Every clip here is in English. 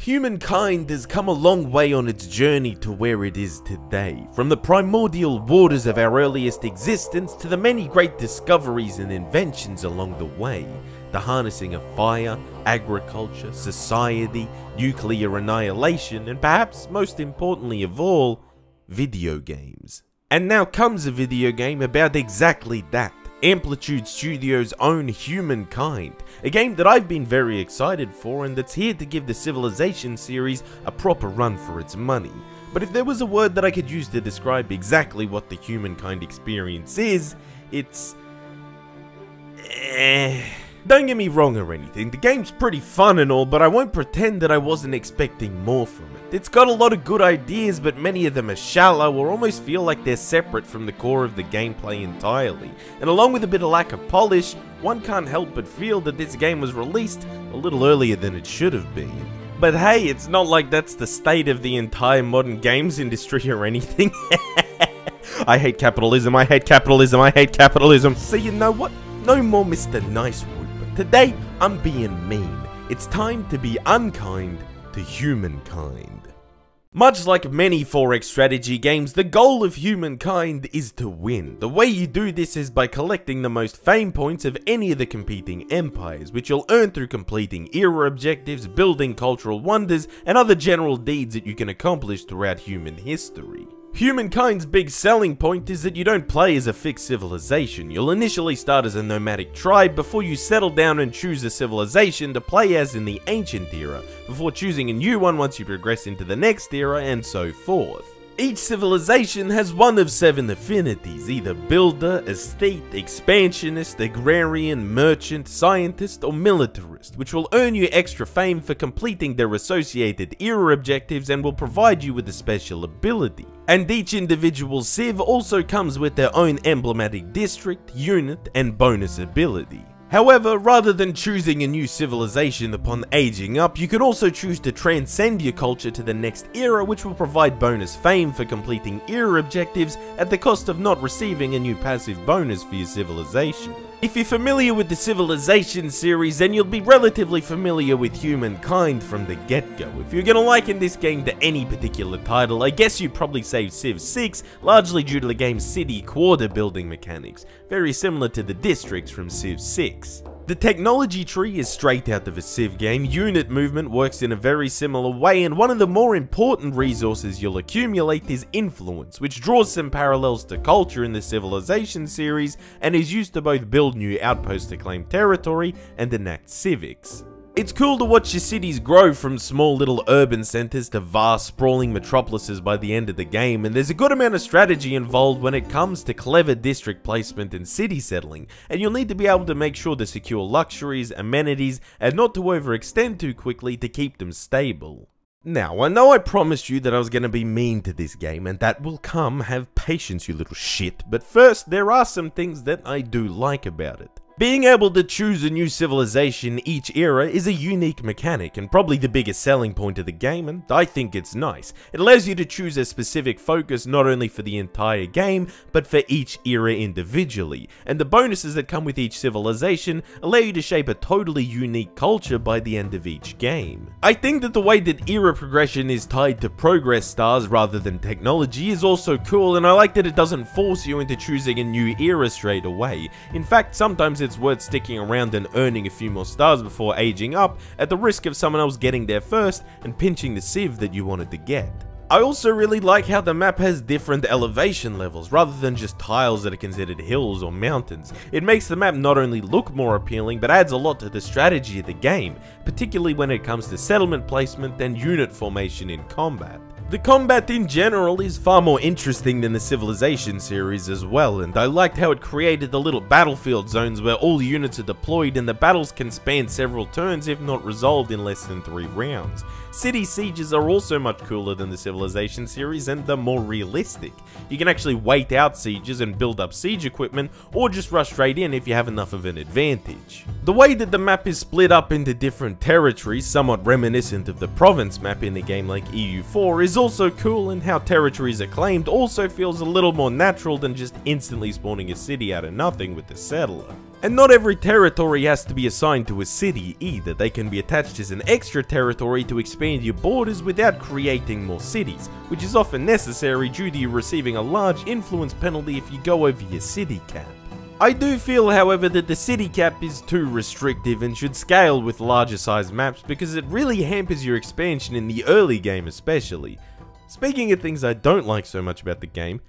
Humankind has come a long way on its journey to where it is today, from the primordial waters of our earliest existence to the many great discoveries and inventions along the way. The harnessing of fire, agriculture, society, nuclear annihilation, and perhaps most importantly of all, video games. And now comes a video game about exactly that. Amplitude Studios' own Humankind, a game that I've been very excited for and that's here to give the Civilization series a proper run for its money. But if there was a word that I could use to describe exactly what the Humankind experience is, it's... Eh... Don't get me wrong or anything, the game's pretty fun and all, but I won't pretend that I wasn't expecting more from it. It's got a lot of good ideas, but many of them are shallow or almost feel like they're separate from the core of the gameplay entirely. And along with a bit of lack of polish, one can't help but feel that this game was released a little earlier than it should have been. But hey, it's not like that's the state of the entire modern games industry or anything. I hate capitalism, I hate capitalism, I hate capitalism. So you know what? No more Mr. Nice Today, I'm being mean. It's time to be unkind to humankind. Much like many 4X strategy games, the goal of humankind is to win. The way you do this is by collecting the most fame points of any of the competing empires, which you'll earn through completing era objectives, building cultural wonders, and other general deeds that you can accomplish throughout human history. Humankind's big selling point is that you don't play as a fixed civilization. You'll initially start as a nomadic tribe before you settle down and choose a civilization to play as in the ancient era, before choosing a new one once you progress into the next era, and so forth. Each civilization has one of seven affinities, either builder, aesthete, expansionist, agrarian, merchant, scientist, or militarist, which will earn you extra fame for completing their associated era objectives and will provide you with a special ability. And each individual civ also comes with their own emblematic district, unit, and bonus ability. However, rather than choosing a new civilization upon aging up, you can also choose to transcend your culture to the next era which will provide bonus fame for completing era objectives at the cost of not receiving a new passive bonus for your civilization. If you're familiar with the Civilization series, then you'll be relatively familiar with Humankind from the get-go. If you're gonna liken this game to any particular title, I guess you'd probably say Civ 6, largely due to the game's city quarter building mechanics, very similar to the districts from Civ 6. The technology tree is straight out of a Civ game, unit movement works in a very similar way, and one of the more important resources you'll accumulate is influence, which draws some parallels to culture in the Civilization series, and is used to both build new outposts to claim territory and enact civics. It's cool to watch your cities grow from small little urban centers to vast sprawling metropolises by the end of the game, and there's a good amount of strategy involved when it comes to clever district placement and city settling, and you'll need to be able to make sure to secure luxuries, amenities, and not to overextend too quickly to keep them stable. Now, I know I promised you that I was going to be mean to this game, and that will come, have patience you little shit, but first, there are some things that I do like about it. Being able to choose a new civilization each era is a unique mechanic and probably the biggest selling point of the game and I think it's nice. It allows you to choose a specific focus not only for the entire game but for each era individually and the bonuses that come with each civilization allow you to shape a totally unique culture by the end of each game. I think that the way that era progression is tied to progress stars rather than technology is also cool and I like that it doesn't force you into choosing a new era straight away. In fact sometimes it's it's worth sticking around and earning a few more stars before aging up at the risk of someone else getting there first and pinching the civ that you wanted to get. I also really like how the map has different elevation levels rather than just tiles that are considered hills or mountains. It makes the map not only look more appealing but adds a lot to the strategy of the game, particularly when it comes to settlement placement and unit formation in combat. The combat in general is far more interesting than the Civilization series as well, and I liked how it created the little battlefield zones where all units are deployed and the battles can span several turns if not resolved in less than 3 rounds. City sieges are also much cooler than the Civilization series and they're more realistic. You can actually wait out sieges and build up siege equipment, or just rush straight in if you have enough of an advantage. The way that the map is split up into different territories, somewhat reminiscent of the province map in a game like EU4, is also cool in how territories are claimed also feels a little more natural than just instantly spawning a city out of nothing with the settler. And not every territory has to be assigned to a city either, they can be attached as an extra territory to expand your borders without creating more cities, which is often necessary due to you receiving a large influence penalty if you go over your city cap. I do feel however that the city cap is too restrictive and should scale with larger size maps because it really hampers your expansion in the early game especially. Speaking of things I don't like so much about the game,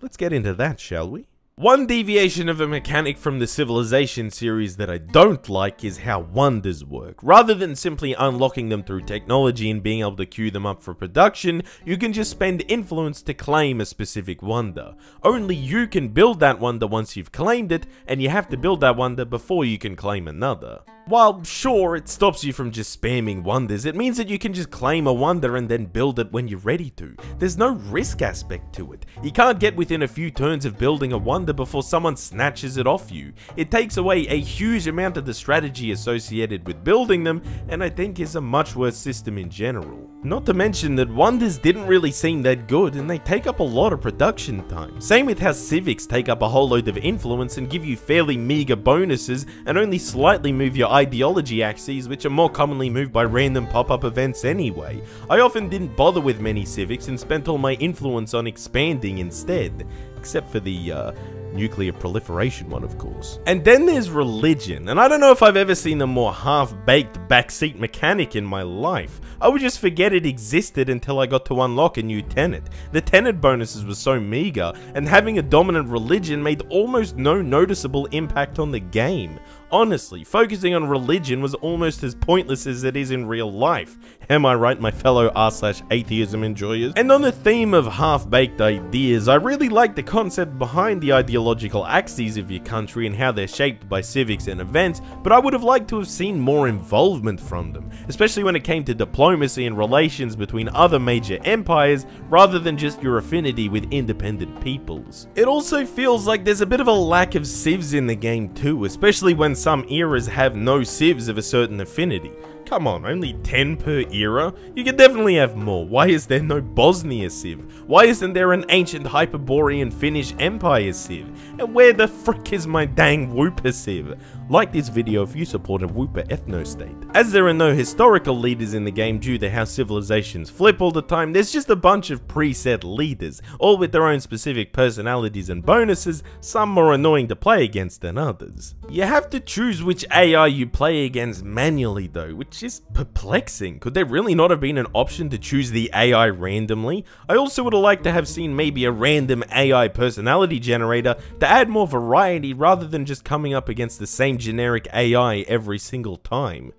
let's get into that shall we? One deviation of a mechanic from the Civilization series that I don't like is how wonders work. Rather than simply unlocking them through technology and being able to queue them up for production, you can just spend influence to claim a specific wonder. Only you can build that wonder once you've claimed it, and you have to build that wonder before you can claim another. While sure, it stops you from just spamming wonders, it means that you can just claim a wonder and then build it when you're ready to. There's no risk aspect to it. You can't get within a few turns of building a wonder before someone snatches it off you. It takes away a huge amount of the strategy associated with building them, and I think is a much worse system in general. Not to mention that wonders didn't really seem that good, and they take up a lot of production time. Same with how civics take up a whole load of influence and give you fairly meager bonuses, and only slightly move your ideology axes, which are more commonly moved by random pop-up events anyway. I often didn't bother with many civics and spent all my influence on expanding instead, except for the, uh, nuclear proliferation one, of course. And then there's religion, and I don't know if I've ever seen a more half-baked backseat mechanic in my life. I would just forget it existed until I got to unlock a new tenant. The tenant bonuses were so meager, and having a dominant religion made almost no noticeable impact on the game. Honestly, focusing on religion was almost as pointless as it is in real life. Am I right, my fellow r slash atheism enjoyers? And on the theme of half-baked ideas, I really like the concept behind the ideological axes of your country and how they're shaped by civics and events, but I would have liked to have seen more involvement from them, especially when it came to diplomacy and relations between other major empires, rather than just your affinity with independent peoples. It also feels like there's a bit of a lack of civs in the game too, especially when some eras have no civs of a certain affinity. Come on, only 10 per era? You can definitely have more. Why is there no Bosnia Civ? Why isn't there an ancient Hyperborean Finnish Empire Civ? And where the frick is my dang Wooper Civ? Like this video if you support a Wooper ethno-state. As there are no historical leaders in the game due to how civilizations flip all the time, there's just a bunch of preset leaders, all with their own specific personalities and bonuses, some more annoying to play against than others. You have to choose which AI you play against manually though, which is perplexing. Could there really not have been an option to choose the AI randomly? I also would have liked to have seen maybe a random AI personality generator to add more variety rather than just coming up against the same generic AI every single time.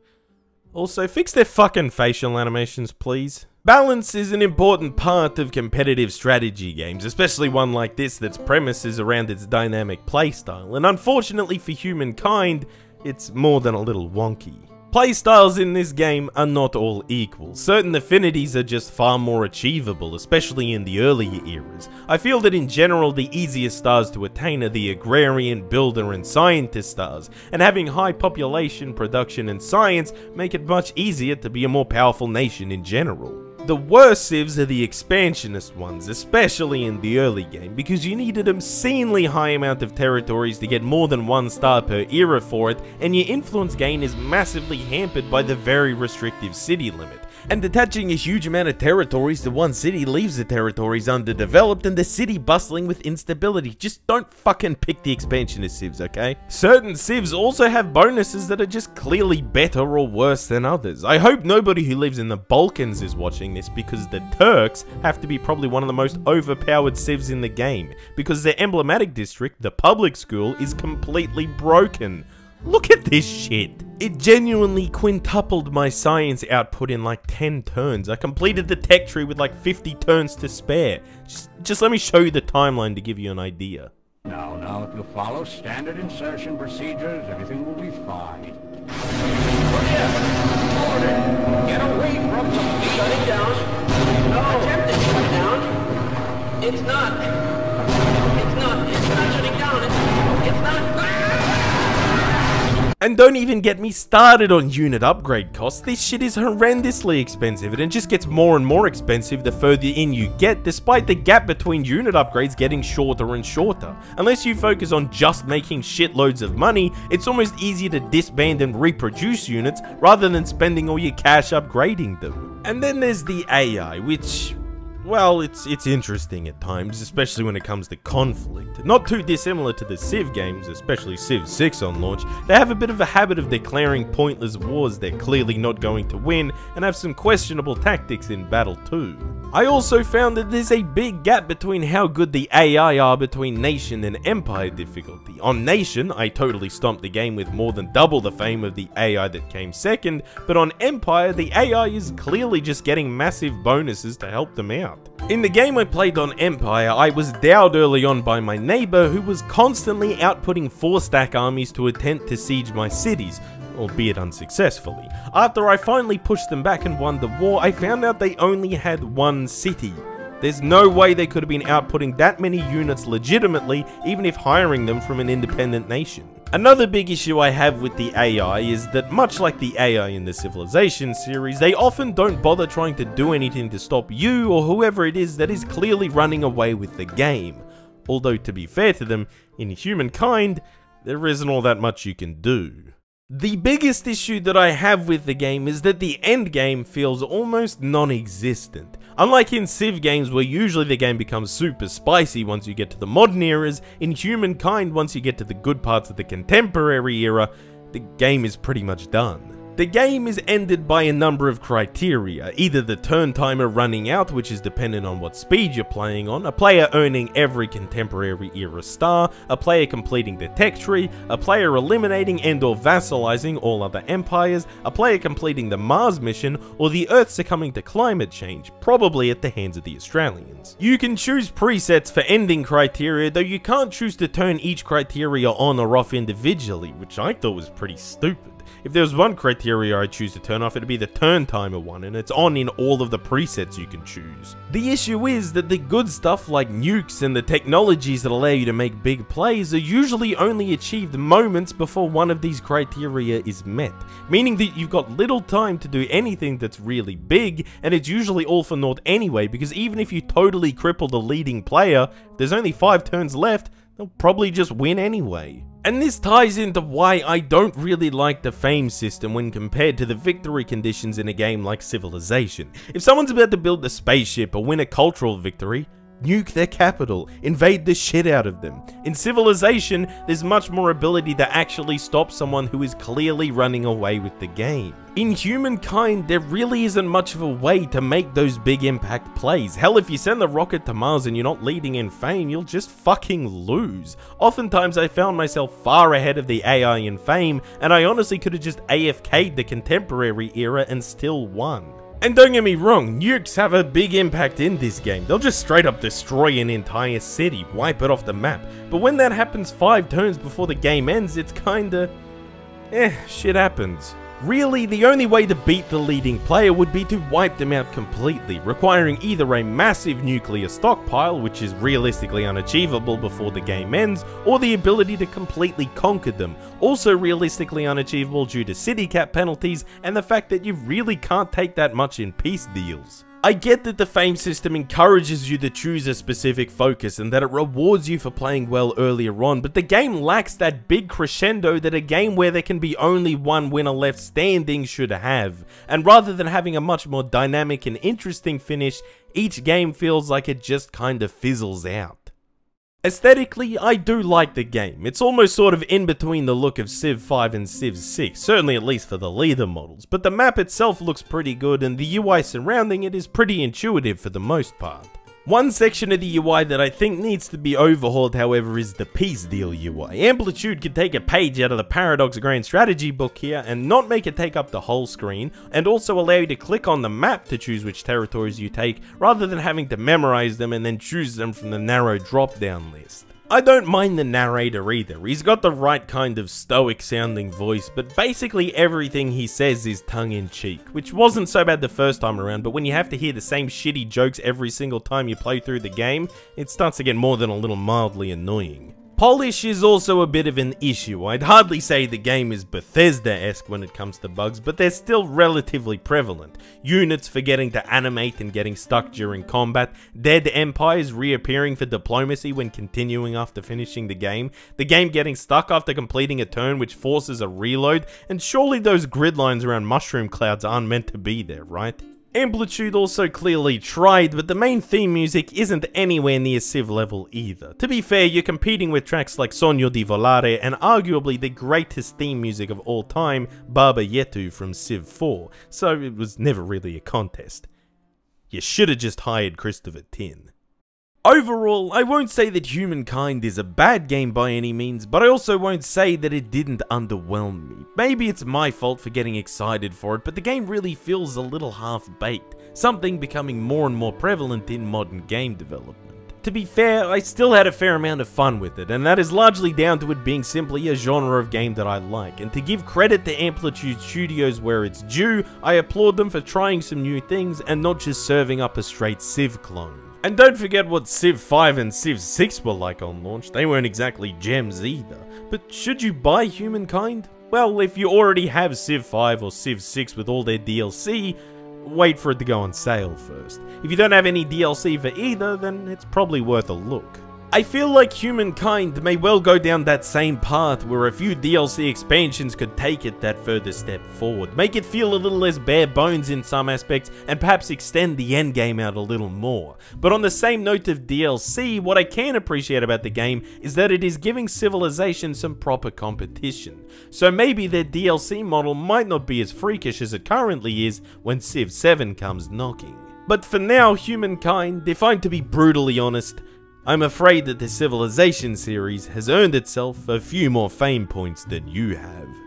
Also, fix their fucking facial animations, please. Balance is an important part of competitive strategy games, especially one like this that's premise is around its dynamic playstyle, and unfortunately for humankind, it's more than a little wonky. Playstyles in this game are not all equal. Certain affinities are just far more achievable, especially in the earlier eras. I feel that in general the easiest stars to attain are the agrarian, builder and scientist stars, and having high population, production and science make it much easier to be a more powerful nation in general. The worst civs are the expansionist ones, especially in the early game, because you need an obscenely high amount of territories to get more than one star per era for it, and your influence gain is massively hampered by the very restrictive city limit and detaching a huge amount of territories to one city leaves the territories underdeveloped and the city bustling with instability. Just don't fucking pick the expansionist civs, okay? Certain civs also have bonuses that are just clearly better or worse than others. I hope nobody who lives in the Balkans is watching this because the Turks have to be probably one of the most overpowered civs in the game because their emblematic district, the public school, is completely broken. Look at this shit. It genuinely quintupled my science output in like 10 turns. I completed the tech tree with like 50 turns to spare. Just, just let me show you the timeline to give you an idea. Now, now, if you follow standard insertion procedures, everything will be fine. Order! Get away from the... Shut down. No. Attempt to shut down. It's not. And don't even get me started on unit upgrade costs, this shit is horrendously expensive and it just gets more and more expensive the further in you get despite the gap between unit upgrades getting shorter and shorter. Unless you focus on just making shitloads of money, it's almost easier to disband and reproduce units rather than spending all your cash upgrading them. And then there's the AI, which well, it's it's interesting at times, especially when it comes to conflict. Not too dissimilar to the Civ games, especially Civ 6 on launch, they have a bit of a habit of declaring pointless wars they're clearly not going to win, and have some questionable tactics in battle too. I also found that there's a big gap between how good the AI are between Nation and Empire difficulty. On Nation, I totally stomped the game with more than double the fame of the AI that came second, but on Empire, the AI is clearly just getting massive bonuses to help them out. In the game I played on Empire, I was dowed early on by my neighbour who was constantly outputting 4 stack armies to attempt to siege my cities, albeit unsuccessfully. After I finally pushed them back and won the war, I found out they only had one city. There's no way they could have been outputting that many units legitimately, even if hiring them from an independent nation. Another big issue I have with the AI is that much like the AI in the Civilization series, they often don't bother trying to do anything to stop you or whoever it is that is clearly running away with the game. Although to be fair to them, in humankind, there isn't all that much you can do. The biggest issue that I have with the game is that the end game feels almost non-existent. Unlike in Civ games where usually the game becomes super spicy once you get to the modern eras, in Humankind once you get to the good parts of the contemporary era, the game is pretty much done. The game is ended by a number of criteria, either the turn timer running out which is dependent on what speed you're playing on, a player earning every contemporary era star, a player completing the tech tree, a player eliminating and or vassalizing all other empires, a player completing the Mars mission, or the Earth succumbing to climate change, probably at the hands of the Australians. You can choose presets for ending criteria, though you can't choose to turn each criteria on or off individually, which I thought was pretty stupid. If there was one criteria I choose to turn off, it'd be the turn timer one, and it's on in all of the presets you can choose. The issue is that the good stuff like nukes and the technologies that allow you to make big plays are usually only achieved moments before one of these criteria is met, meaning that you've got little time to do anything that's really big, and it's usually all for naught anyway, because even if you totally cripple the leading player, there's only 5 turns left, they'll probably just win anyway. And this ties into why I don't really like the fame system when compared to the victory conditions in a game like Civilization. If someone's about to build a spaceship or win a cultural victory, nuke their capital, invade the shit out of them. In Civilization, there's much more ability to actually stop someone who is clearly running away with the game. In Humankind, there really isn't much of a way to make those big impact plays. Hell, if you send the rocket to Mars and you're not leading in fame, you'll just fucking lose. Oftentimes, I found myself far ahead of the AI in fame, and I honestly could have just AFK'd the contemporary era and still won. And don't get me wrong, nukes have a big impact in this game. They'll just straight up destroy an entire city, wipe it off the map. But when that happens 5 turns before the game ends, it's kinda... Eh, shit happens. Really, the only way to beat the leading player would be to wipe them out completely, requiring either a massive nuclear stockpile, which is realistically unachievable before the game ends, or the ability to completely conquer them, also realistically unachievable due to city cap penalties and the fact that you really can't take that much in peace deals. I get that the fame system encourages you to choose a specific focus and that it rewards you for playing well earlier on, but the game lacks that big crescendo that a game where there can be only one winner left standing should have. And rather than having a much more dynamic and interesting finish, each game feels like it just kinda fizzles out. Aesthetically, I do like the game. It's almost sort of in between the look of Civ 5 and Civ 6, certainly at least for the leader models, but the map itself looks pretty good and the UI surrounding it is pretty intuitive for the most part. One section of the UI that I think needs to be overhauled however is the Peace Deal UI. Amplitude could take a page out of the Paradox Grand Strategy book here and not make it take up the whole screen, and also allow you to click on the map to choose which territories you take, rather than having to memorize them and then choose them from the narrow drop down list. I don't mind the narrator either, he's got the right kind of stoic sounding voice, but basically everything he says is tongue in cheek, which wasn't so bad the first time around, but when you have to hear the same shitty jokes every single time you play through the game, it starts to get more than a little mildly annoying. Polish is also a bit of an issue. I'd hardly say the game is Bethesda-esque when it comes to bugs, but they're still relatively prevalent. Units forgetting to animate and getting stuck during combat, dead empires reappearing for diplomacy when continuing after finishing the game, the game getting stuck after completing a turn which forces a reload, and surely those grid lines around mushroom clouds aren't meant to be there, right? Amplitude also clearly tried, but the main theme music isn't anywhere near Civ level either. To be fair, you're competing with tracks like Sogno di Volare and arguably the greatest theme music of all time, Baba Yetu from Civ 4, so it was never really a contest. You should've just hired Christopher Tin. Overall, I won't say that Humankind is a bad game by any means, but I also won't say that it didn't underwhelm me. Maybe it's my fault for getting excited for it, but the game really feels a little half-baked, something becoming more and more prevalent in modern game development. To be fair, I still had a fair amount of fun with it, and that is largely down to it being simply a genre of game that I like, and to give credit to Amplitude Studios where it's due, I applaud them for trying some new things and not just serving up a straight Civ clone. And don't forget what Civ 5 and Civ 6 were like on launch, they weren't exactly gems either. But should you buy Humankind? Well, if you already have Civ 5 or Civ 6 with all their DLC, wait for it to go on sale first. If you don't have any DLC for either, then it's probably worth a look. I feel like Humankind may well go down that same path where a few DLC expansions could take it that further step forward, make it feel a little less bare bones in some aspects, and perhaps extend the endgame out a little more. But on the same note of DLC, what I can appreciate about the game is that it is giving Civilization some proper competition. So maybe their DLC model might not be as freakish as it currently is when Civ 7 comes knocking. But for now, Humankind, if I'm to be brutally honest, I'm afraid that the Civilization series has earned itself a few more fame points than you have.